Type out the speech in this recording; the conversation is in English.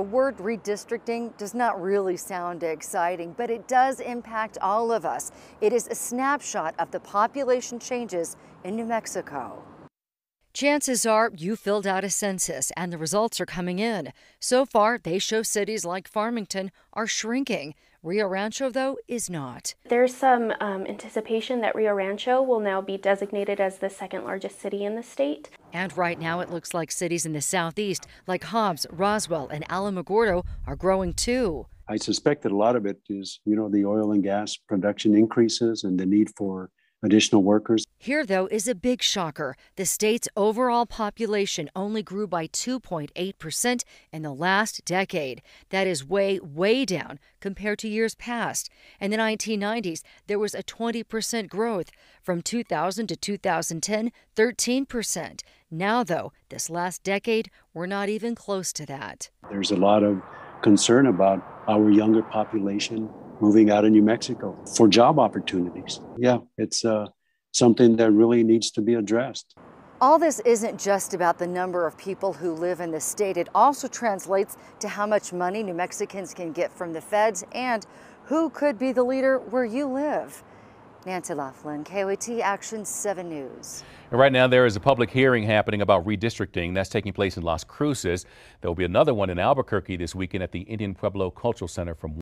The word redistricting does not really sound exciting, but it does impact all of us. It is a snapshot of the population changes in New Mexico. Chances are you filled out a census and the results are coming in. So far, they show cities like Farmington are shrinking. Rio Rancho, though, is not. There's some um, anticipation that Rio Rancho will now be designated as the second largest city in the state. And right now, it looks like cities in the southeast, like Hobbs, Roswell, and Alamogordo, are growing too. I suspect that a lot of it is, you know, the oil and gas production increases and the need for additional workers. Here, though, is a big shocker. The state's overall population only grew by 2.8% in the last decade. That is way, way down compared to years past. In the 1990s, there was a 20% growth. From 2000 to 2010, 13%. Now, though, this last decade, we're not even close to that. There's a lot of concern about our younger population moving out of New Mexico for job opportunities. Yeah, it's uh, something that really needs to be addressed. All this isn't just about the number of people who live in the state. It also translates to how much money New Mexicans can get from the feds and who could be the leader where you live. Nancy Laflin, KOAT Action 7 News. right now there is a public hearing happening about redistricting. That's taking place in Las Cruces. There will be another one in Albuquerque this weekend at the Indian Pueblo Cultural Center from